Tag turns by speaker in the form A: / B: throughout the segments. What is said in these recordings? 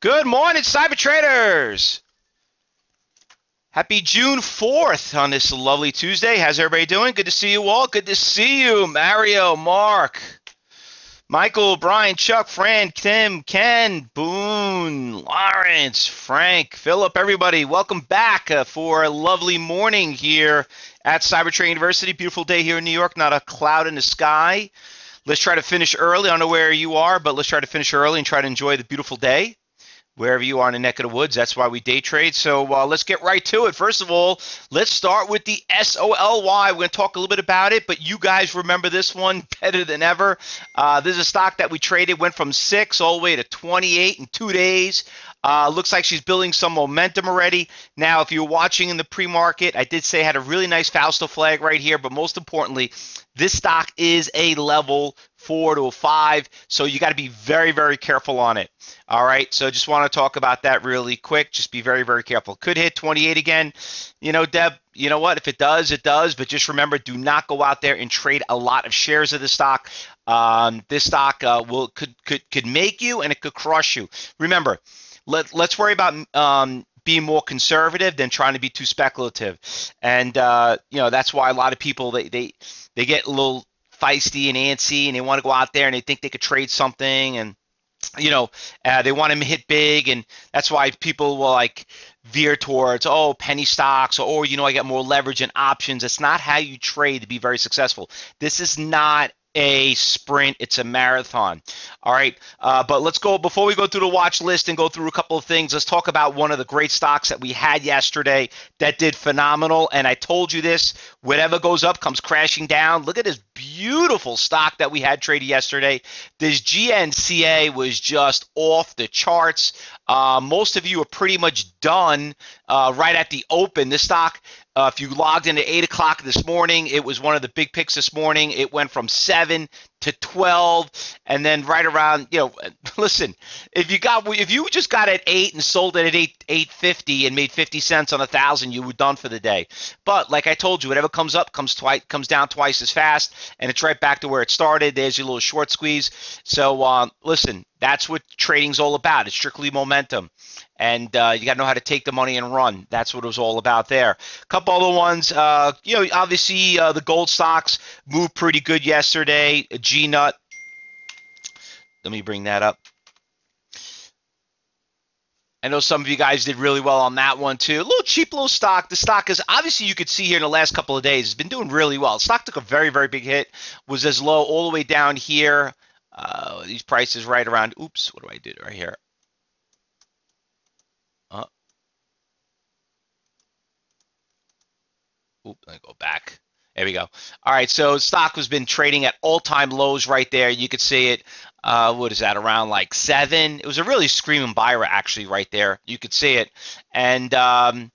A: Good morning, cyber traders. Happy June 4th on this lovely Tuesday. How's everybody doing? Good to see you all. Good to see you, Mario, Mark, Michael, Brian, Chuck, Fran, Tim, Ken, Boone, Lawrence, Frank, Philip, everybody. Welcome back uh, for a lovely morning here at Cybertrade University. Beautiful day here in New York. Not a cloud in the sky. Let's try to finish early. I don't know where you are, but let's try to finish early and try to enjoy the beautiful day wherever you are in the neck of the woods. That's why we day trade. So uh, let's get right to it. First of all, let's start with the SOLY. We're going to talk a little bit about it, but you guys remember this one better than ever. Uh, this is a stock that we traded, went from six all the way to 28 in two days. Uh, looks like she's building some momentum already. Now, if you're watching in the pre-market, I did say I had a really nice Fausto flag right here, but most importantly, this stock is a level four to a five, so you got to be very, very careful on it. All right, so just want to talk about that really quick. Just be very, very careful. Could hit 28 again. You know, Deb, you know what? If it does, it does. But just remember, do not go out there and trade a lot of shares of the stock. Um, this stock uh, will could could could make you and it could crush you. Remember, let let's worry about um, being more conservative than trying to be too speculative. And uh, you know that's why a lot of people they they they get a little feisty and antsy and they want to go out there and they think they could trade something and you know uh, they want to hit big. And that's why people will like veer towards oh penny stocks or oh, you know i get more leverage and options. It's not how you trade to be very successful. This is not a sprint, it's a marathon. All right, uh, but let's go before we go through the watch list and go through a couple of things. Let's talk about one of the great stocks that we had yesterday that did phenomenal. And I told you this whatever goes up comes crashing down. Look at this beautiful stock that we had traded yesterday. This GNCA was just off the charts. Uh, most of you are pretty much done uh, right at the open. This stock uh, if you logged in at 8 o'clock this morning, it was one of the big picks this morning. It went from 7 to 12 and then right around you know listen if you got if you just got at 8 and sold it at 8 850 and made 50 cents on a thousand you were done for the day. But like i told you whatever comes up comes twice comes down twice as fast and it's right back to where it started. There's your little short squeeze. So uh, listen that's what trading's all about it's strictly momentum and uh, you got to know how to take the money and run. That's what it was all about there. A couple other ones, uh, you know, obviously uh, the gold stocks moved pretty good yesterday. G Nut. Let me bring that up. I know some of you guys did really well on that one too. A little cheap little stock. The stock is obviously you could see here in the last couple of days, it's been doing really well. The stock took a very, very big hit, was as low all the way down here. Uh, these prices right around, oops, what do I do right here? Uh, oop, let me go back. There we go. All right, so stock has been trading at all-time lows right there. You could see it. Uh, what is that? Around like seven. It was a really screaming buyer actually right there. You could see it, and um,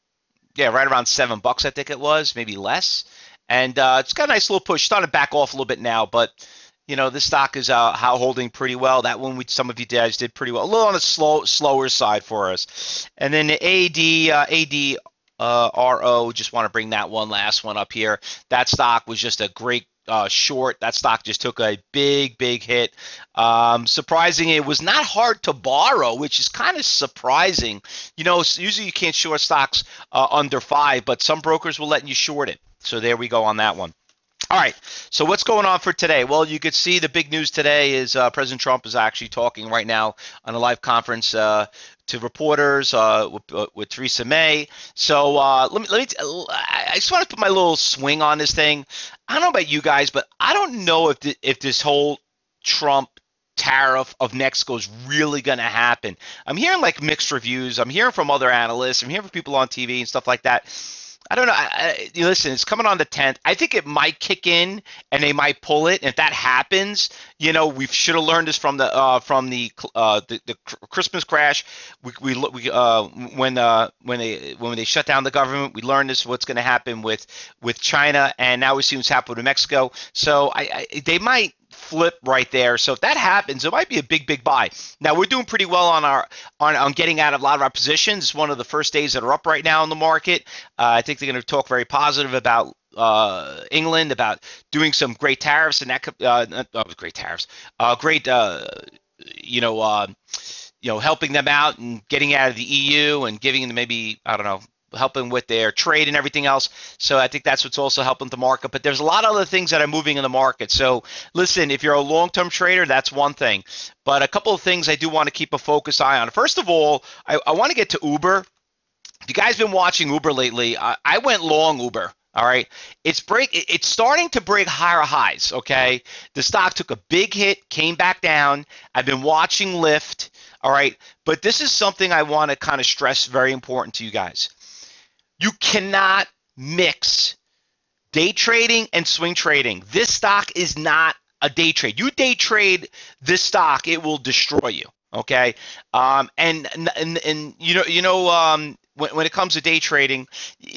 A: yeah, right around seven bucks I think it was, maybe less. And uh, it's got a nice little push. Starting to back off a little bit now, but you know this stock is uh, how holding pretty well. That one, we some of you guys did pretty well. A little on the slow, slower side for us. And then the AD, uh, AD uh, RO. Just want to bring that one last one up here. That stock was just a great uh, short. That stock just took a big, big hit. Um, surprising, it was not hard to borrow, which is kind of surprising. You know, usually you can't short stocks uh, under five, but some brokers will let you short it. So there we go on that one. All right. So what's going on for today? Well, you could see the big news today is uh, President Trump is actually talking right now on a live conference uh, to reporters uh, with, uh, with, Theresa May. So uh, let me let me. I just want to put my little swing on this thing. I don't know about you guys, but I don't know if if this whole Trump tariff of Mexico is really going to happen. I'm hearing like mixed reviews. I'm hearing from other analysts. I'm hearing from people on TV and stuff like that. I don't know. I, I, listen, it's coming on the 10th. I think it might kick in and they might pull it. And if that happens, you know, we should have learned this from the uh, from the, uh, the, the Christmas crash. We, we, we uh, when uh, when they when they shut down the government, we learned this what's going to happen with with China, and now we see what's happening with Mexico. So I, I they might flip right there. So if that happens, it might be a big, big buy. Now we're doing pretty well on our on, on getting out of a lot of our positions. It's one of the first days that are up right now in the market. Uh, I think they're going to talk very positive about uh, England about doing some great tariffs and that uh, oh, great tariffs, uh, great uh, you know. Uh, you know, helping them out and getting out of the EU and giving them maybe I don't know helping with their trade and everything else. So I think that's what's also helping the market. But there's a lot of other things that are moving in the market. So listen, if you're a long-term trader, that's one thing. But a couple of things I do want to keep a focus eye on. First of all, I, I want to get to Uber. If you guys have been watching Uber lately, I, I went long Uber. All right, it's break. It's starting to break higher highs. Okay, the stock took a big hit, came back down. I've been watching Lyft. All right, but this is something I want to kind of stress very important to you guys. You cannot mix day trading and swing trading. This stock is not a day trade. You day trade this stock, it will destroy you. Okay, um, and, and and you know you know um, when, when it comes to day trading,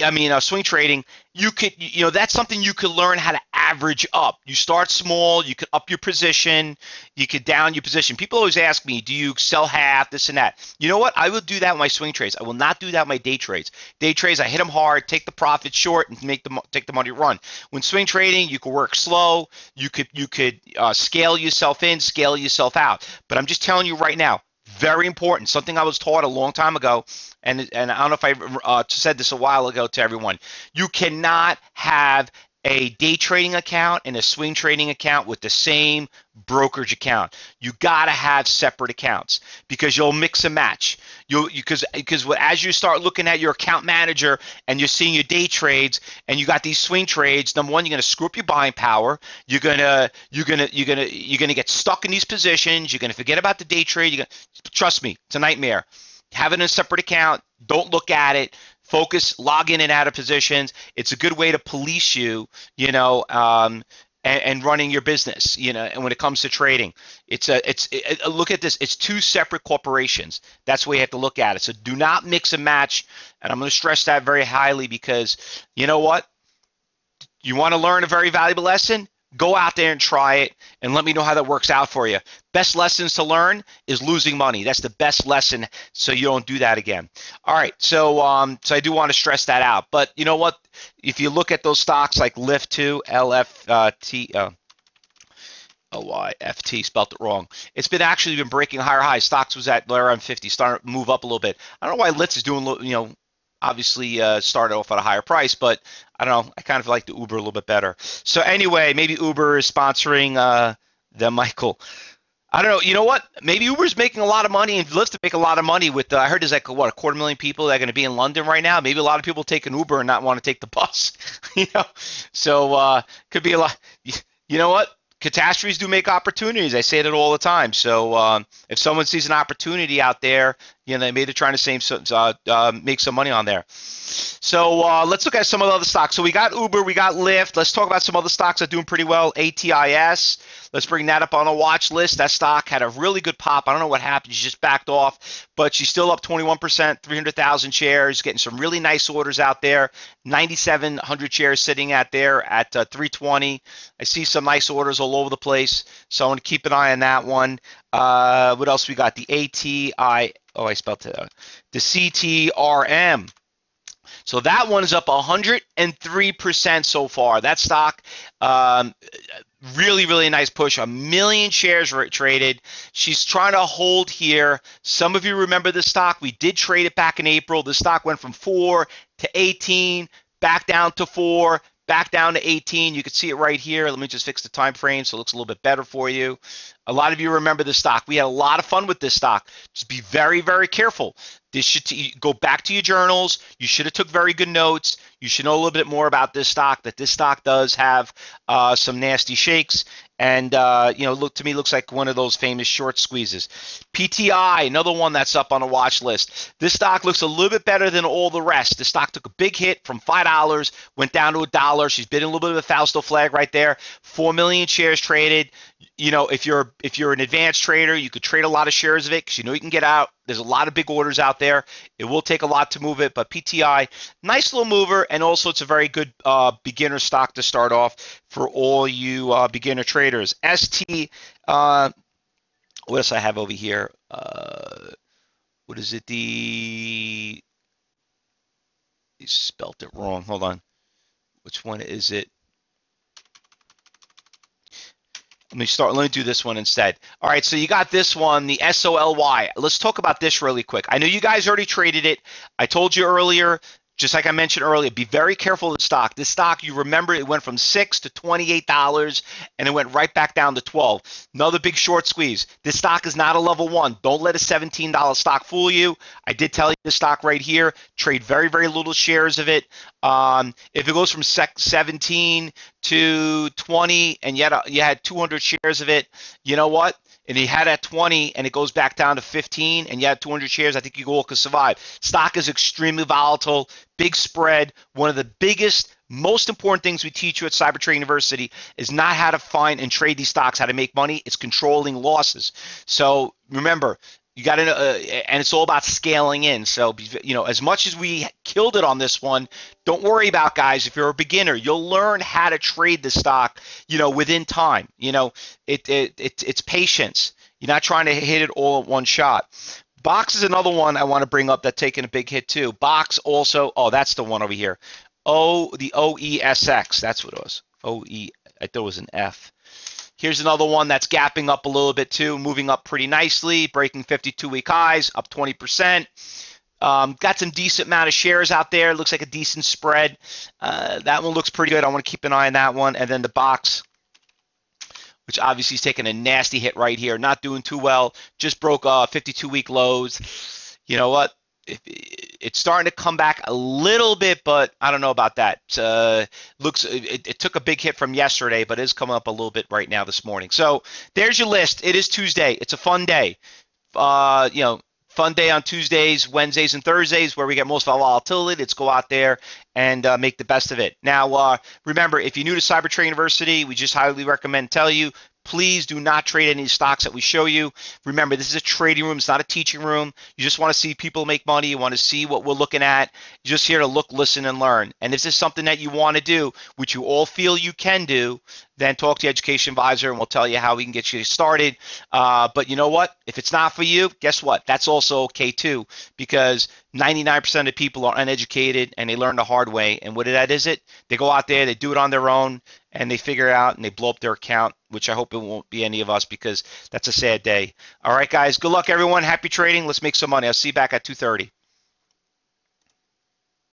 A: I mean uh, swing trading, you could you know that's something you could learn how to average up. You start small, you could up your position, you could down your position. People always ask me, do you sell half, this and that? You know what? I will do that with my swing trades. I will not do that with my day trades. Day trades, I hit them hard, take the profit short, and make the take the money run. When swing trading, you could work slow. You could you could uh, scale yourself in, scale yourself out. But I'm just telling you right now, very important. Something I was taught a long time ago, and and I don't know if I uh, said this a while ago to everyone. You cannot have a day trading account and a swing trading account with the same brokerage account. You got to have separate accounts because you'll mix and match. You'll because because as you start looking at your account manager and you're seeing your day trades and you got these swing trades, number one, you're going to screw up your buying power. You're gonna you're gonna you're gonna you're gonna get stuck in these positions. You're gonna forget about the day trade. Gonna trust me, it's a nightmare. Have it in a separate account. Don't look at it focus, log in and out of positions. It's a good way to police you, you know, um, and, and, running your business, you know. And when it comes to trading, it's a, it's it, look at this. It's two separate corporations. That's way you have to look at it. So do not mix and match. And I'm going to stress that very highly because you know what? You want to learn a very valuable lesson? Go out there and try it and let me know how that works out for you. Best lessons to learn is losing money. That's the best lesson so you don't do that again. All right, so um, so I do want to stress that out. But you know what? If you look at those stocks like Lyft 2, LFT, uh, L-Y-F-T, spelled it wrong. It's been actually been breaking higher highs. Stocks was at around 50, starting to move up a little bit. I don't know why Lyft is doing, you know, obviously uh, started off at a higher price, but I don't know. I kind of like the Uber a little bit better. So anyway, maybe Uber is sponsoring uh, the Michael. I don't know. You know what? Maybe Uber's making a lot of money and Lyft to make a lot of money with. Uh, I heard there's like what a quarter million people that are going to be in London right now. Maybe a lot of people take an Uber and not want to take the bus. you know, so uh, could be a lot. You know what? catastrophes do make opportunities. I say that all the time. So um, if someone sees an opportunity out there, you know, maybe they're trying to save some, uh, uh, make some money on there. So uh, let's look at some of the other stocks. So we got Uber, we got Lyft. Let's talk about some other stocks that are doing pretty well. ATIS. Let's bring that up on a watch list. That stock had a really good pop. I don't know what happened. She just backed off, but she's still up 21%, 300,000 shares, getting some really nice orders out there. 9,700 shares sitting out there at uh, 320. I see some nice orders all over the place, so I want to keep an eye on that one. Uh, what else we got? The ATI. Oh, I spelled it. Out. The CTRM. So that one is up 103% so far. That stock, um, really, really nice push. A million shares were traded. She's trying to hold here. Some of you remember the stock. We did trade it back in April. The stock went from 4 to 18, back down to 4, back down to 18. You can see it right here. Let me just fix the time frame so it looks a little bit better for you. A lot of you remember the stock. We had a lot of fun with this stock. Just be very, very careful. This should go back to your journals. You should have took very good notes. You should know a little bit more about this stock. That this stock does have uh, some nasty shakes, and uh, you know, look to me looks like one of those famous short squeezes. PTI, another one that's up on a watch list. This stock looks a little bit better than all the rest. The stock took a big hit from five dollars, went down to a dollar. She's been a little bit of a Fausto flag right there. Four million shares traded you know, if you're if you're an advanced trader, you could trade a lot of shares of it because you know you can get out. There's a lot of big orders out there. It will take a lot to move it, but PTI, nice little mover, and also it's a very good uh, beginner stock to start off for all you uh, beginner traders. ST, uh, what else I have over here? Uh, what is it? The you spelt it wrong. Hold on. Which one is it? Let me start. Let me do this one instead. All right, so you got this one, the SOLY. Let's talk about this really quick. I know you guys already traded it. I told you earlier just like I mentioned earlier, be very careful of the stock. This stock, you remember, it went from six to twenty-eight dollars, and it went right back down to twelve. Another big short squeeze. This stock is not a level one. Don't let a seventeen dollar stock fool you. I did tell you the stock right here. Trade very, very little shares of it. Um, if it goes from 17 to 20, and yet you had 200 shares of it, you know what? And he had at 20 and it goes back down to 15 and you had 200 shares, I think you all could survive. Stock is extremely volatile, big spread. One of the biggest, most important things we teach you at Cyber Trade University is not how to find and trade these stocks, how to make money. It's controlling losses. So remember, you got to, uh, and it's all about scaling in. So, you know, as much as we killed it on this one, don't worry about guys. If you're a beginner, you'll learn how to trade the stock, you know, within time. You know, it, it, it it's patience. You're not trying to hit it all at one shot. Box is another one I want to bring up that's taking a big hit too. Box also, oh, that's the one over here. O, the OESX, that's what it was. OE, I thought it was an F. Here's another one that's gapping up a little bit too, moving up pretty nicely, breaking 52 week highs, up 20%. Um, got some decent amount of shares out there. Looks like a decent spread. Uh, that one looks pretty good. I want to keep an eye on that one. And then the box, which obviously is taking a nasty hit right here, not doing too well. Just broke uh, 52 week lows. You know what? It's starting to come back a little bit, but I don't know about that. Uh, looks it, it, took a big hit from yesterday, but it's coming up a little bit right now this morning. So there's your list. It is Tuesday. It's a fun day. Uh, you know, fun day on Tuesdays, Wednesdays, and Thursdays where we get most of our volatility. Let's go out there and uh, make the best of it. Now, uh, remember, if you're new to Cyber Trade University, we just highly recommend tell you Please do not trade any stocks that we show you. Remember, this is a trading room. It's not a teaching room. You just want to see people make money. You want to see what we're looking at. You're just here to look, listen, and learn. And if this is something that you want to do, which you all feel you can do, then talk to the education advisor and we'll tell you how we can get you started. Uh, but you know what? If it's not for you, guess what? That's also okay too, because 99% of people are uneducated and they learn the hard way. And what that is it? They go out there, they do it on their own, and they figure out and they blow up their account, which I hope it won't be any of us because that's a sad day. All right, guys. Good luck, everyone. Happy trading. Let's make some money. I'll see you back at 2:30.